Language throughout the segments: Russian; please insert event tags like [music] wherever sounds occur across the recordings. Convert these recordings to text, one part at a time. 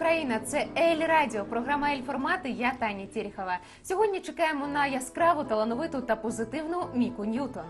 Україна! Це Ель Радіо, програма Ель Формати. Я Таня Тєріхова. Сьогодні чекаємо на яскраву, талановиту та позитивну Міку Ньютон.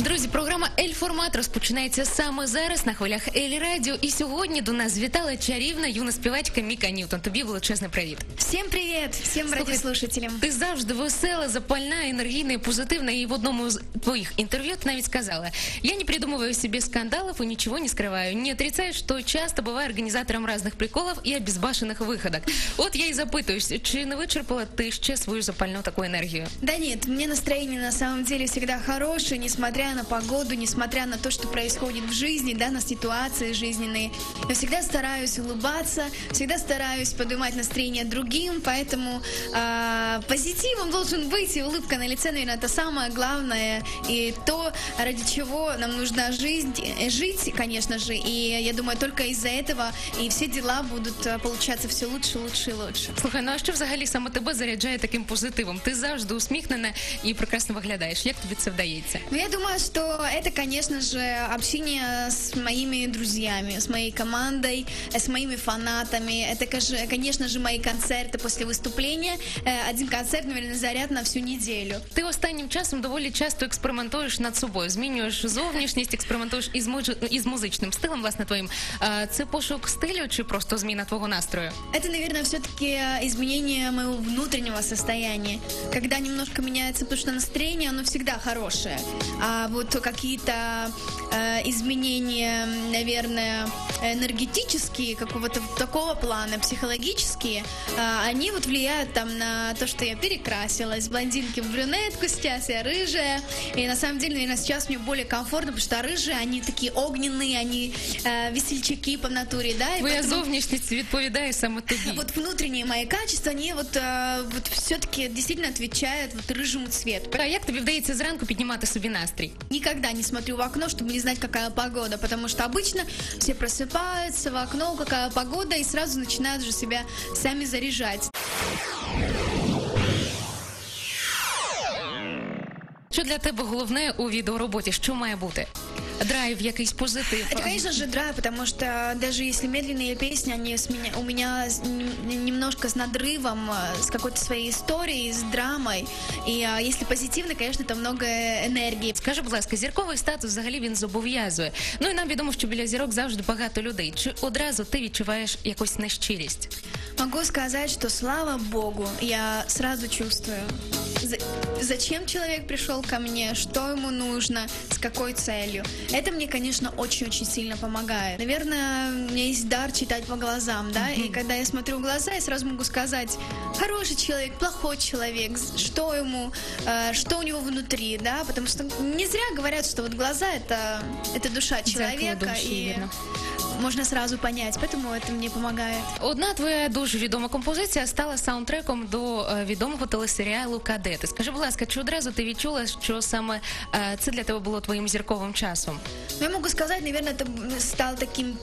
Друзі, програма Ель Формат розпочинається саме зараз на хвилях Ель Радіо. І сьогодні до нас звітала чарівна юна співачка Міка Ньютон. Тобі величезний привіт. Всем привет, всем Слухай, радиослушателям. Ти завжди весела, запальна, енергійна і позитивна. І в одному з твоих интервью ты навіть сказала, я не придумываю себе скандалов и ничего не скрываю. Не отрицаю, что часто бываю организатором разных приколов и обезбашенных выходок. От я і запитуюсь, чи не вичерпала ти ще свою запальну таку енергію? Да нет, мне настроение на самом деле всегда хорошее, несмотря на погоду, несмотря на то, что происходит в жизни, да, на ситуации жизненные. Я всегда стараюсь улыбаться, всегда стараюсь поднимать настроение другим, поэтому а, позитивом должен быть, и улыбка на лице, наверное, это самое главное, и то, ради чего нам нужно жизнь, э, жить, конечно же, и я думаю, только из-за этого и все дела будут э, получаться все лучше, лучше и лучше. Слухай, ну а що взагалі саме тебе заряджає таким позитивом? Ти завжди усміхнена і прекрасно виглядаєш. Як тобі це вдається? Ну, я думаю, что это, конечно же, общение с моими друзьями, с моей командой, э, с моими фанатами. Это, каж- конечно же, мои концерты после выступления. Э, Один концерт, наверное, заряд на всю неделю. Ти останнім часом доволі часто експериментуєш над собою, змінюєш зовнішність, експериментуєш із муж- із музичним стилем, власне, твоїм. А, Це пошук стилю чи просто зміна твого настрою? Это, наверное, все-таки изменение моего внутреннего состояния. Когда немножко меняется, потому что настроение, оно всегда хорошее. А вот какие-то э, изменения, наверное, энергетические, какого-то такого плана, психологические, э, они вот влияют там на то, что я перекрасилась с блондинки в брюнетку, сейчас я рыжая. И на самом деле, наверное, сейчас мне более комфортно, потому что рыжие, они такие огненные, они э, весельчаки по натуре, да. и Твоя поэтому- зовнішність відповідає саме тобі. вот внутренние мои качества, они вот, э, вот все-таки действительно отвечают вот рыжему цвету. А як тобі вдається зранку піднімати собі настрій? Никогда не смотрю в окно, чтобы не знать, какая погода, потому что обычно все просыпаются в окно, какая погода, и сразу начинают же себя сами заряжать. Що для тебе головне у відеороботі? Що має бути? Драйв, якийсь позитив. Это, конечно же, драйв, потому что даже если медленные песни, они с меня, у меня с- н- немножко с надрывом, э, с какой-то своей историей, с драмой. И а, если позитивно, конечно, это много энергии. Скажи, будь ласка, зірковий статус взагалі він зобов'язує. Ну і нам відомо, що біля зірок завжди багато людей. Чи одразу ти відчуваєш якусь нещирість? Могу сказать, что слава Богу, я сразу чувствую, за- зачем человек пришел ко мне, что ему нужно, с какой целью. Это мне, конечно, очень-очень сильно помогает. Наверное, у меня есть дар читать по глазам, да, и когда я смотрю в глаза, я сразу могу сказать, хороший человек, плохой человек, что ему, э, что у него внутри, да, потому что не зря говорят, что вот глаза это, это душа человека, души, и верно. можно сразу понять, поэтому это мне помогает. Одна твоя дуже відома композиція стала саундтреком до е, відомого телесеріалу Кадети. Скажи, будь ласка, чи одразу ти відчула, що саме е, це для тебе було твоїм зірковим часом? Ну, я могу сказать, наверное, это б- стал таким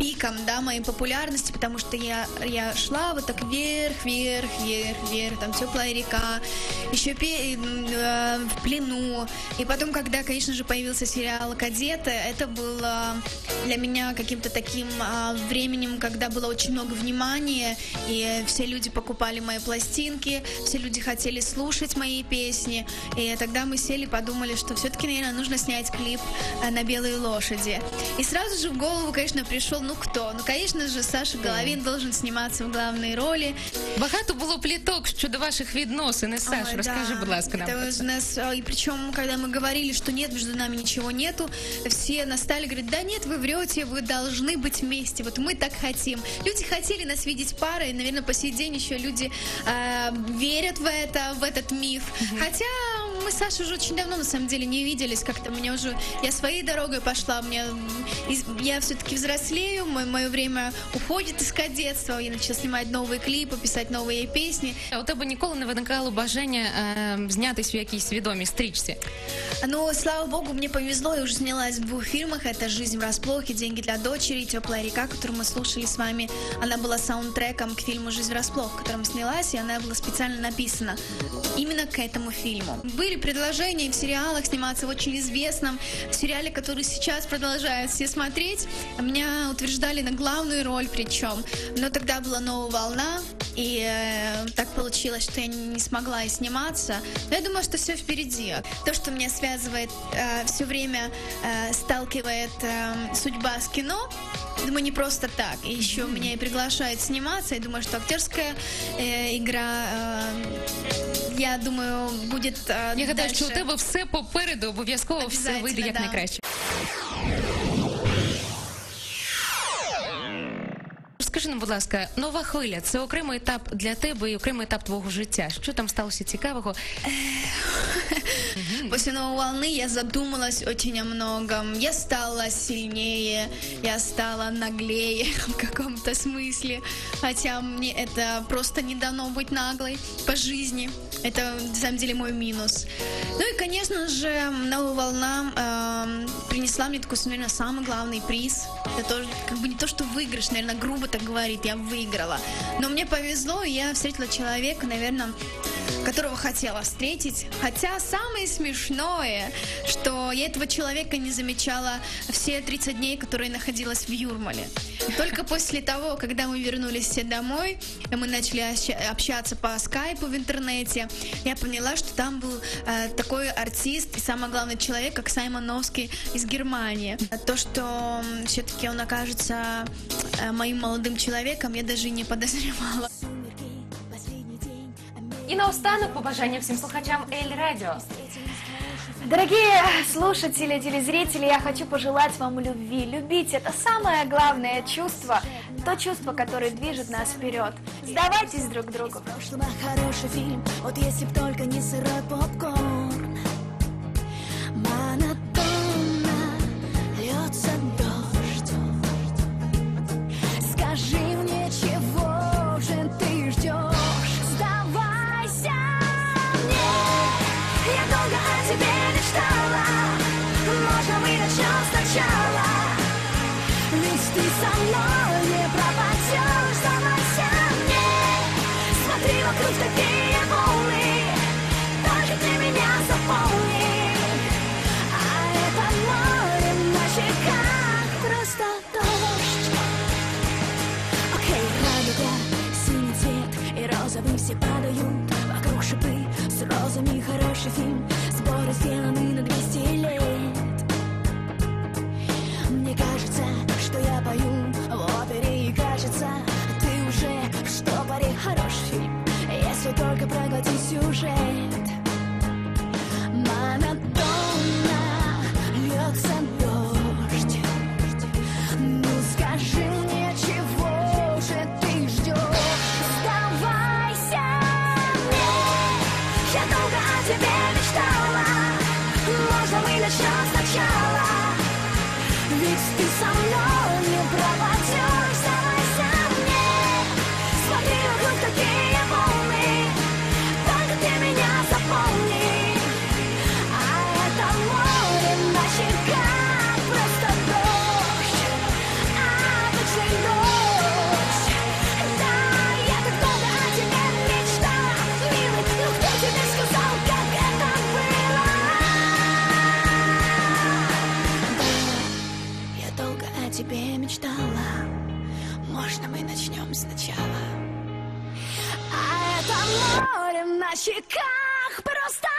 пиком, да, моей популярности, потому что я, я шла вот так вверх, вверх, вверх, вверх, там теплая река, еще пе- э, в плену. И потом, когда, конечно же, появился сериал «Кадеты», это было для меня каким-то таким а, временем, когда было очень много внимания, и все люди покупали мои пластинки, все люди хотели слушать мои песни, и тогда мы сели, подумали, что все-таки, наверное, нужно снять клип э, на белой лошади. И сразу же в голову, конечно, пришел, ну кто? Ну, конечно же, Саша Головин должен сниматься в главной роли. Багато було пліток щодо ваших відносин. І, Саш, Ой, розкажи, да. будь ласка, нам. Это про у це. нас, а, и причем, когда мы говорили, что нет, между нами ничего нету, все настали, говорят, да нет, вы врете, вы должны быть вместе, вот мы так хотим. Люди хотели нас видеть парой, и, наверное, по сей день еще люди а, верят в это, в этот миф. Хотя мы с Сашей уже очень давно, на самом деле, не виделись, как-то мне уже, я своей дорогой пошла, мне, из- я все-таки взрослею, мое время уходит из кадетства, я начала снимать новые клипы, писать новые песни, А у тебе ніколи не виникало бажання е, знятись в якійсь відомій стрічці? Ну, слава богу, мне повезло, я уже снялась в двух фильмах. Это «Жизнь врасплох» и «Деньги для дочери», «Теплая река», которую мы слушали с вами. Она была саундтреком к фильму «Жизнь врасплох», в котором снялась, и она была специально написана именно к этому фильму. Были предложения в сериалах сниматься в очень известном сериале, который сейчас продолжают все смотреть. Меня утверждали на главную роль причем. Но тогда была новая волна, и э, так получилось, что я не смогла и сниматься. Но я думаю, что все впереди. То, что меня связывает все время, э, сталкивает э, судьба с кино, думаю, не просто так. И еще меня и приглашают сниматься. Я думаю, что актерская э, игра, э, я думаю, будет э, Я гадаю, що у тебе все попереду, обов'язково все вийде як найкраще. Нам, будь ласка, нова хвиля це окремий етап для тебе і окремий етап твого життя. Що там сталося цікавого? После новой волны я задумалась очень о многом. Я стала сильнее, я стала наглее [laughs] в каком-то смысле. Хотя мне это просто не дано быть наглой по жизни. Это на самом деле мой минус. Ну и, конечно же, новая волна эм, принесла мне такой, наверное, самый главный приз. Это тоже, как бы не то, что выигрыш, наверное, грубо так говорить, я выиграла. Но мне повезло, я встретила человека, наверное, которого хотела встретить. Хотя самое смешное, что я этого человека не замечала все 30 дней, которые находилась в Юрмале. Только после того, когда мы вернулись все домой, и мы начали общаться по скайпу в интернете, я поняла, что там был э, такой артист и самый главный человек, как Саймон Новский из Германии. То, что все-таки он окажется э, моим молодым человеком, я даже не подозревала. І наостанок побажання всім слухачам Ель Радіо. Дорогие слушатели, телезрители, я хочу пожелать вам любви. Любить – это самое главное чувство, то чувство, которое движет нас вперед. Сдавайтесь друг другу. В прошлом хороший фильм, вот если б только не сырой попкорн. Inshallah, reach the sunlight. Może minę się od Ведь ты со мной. На щеках просто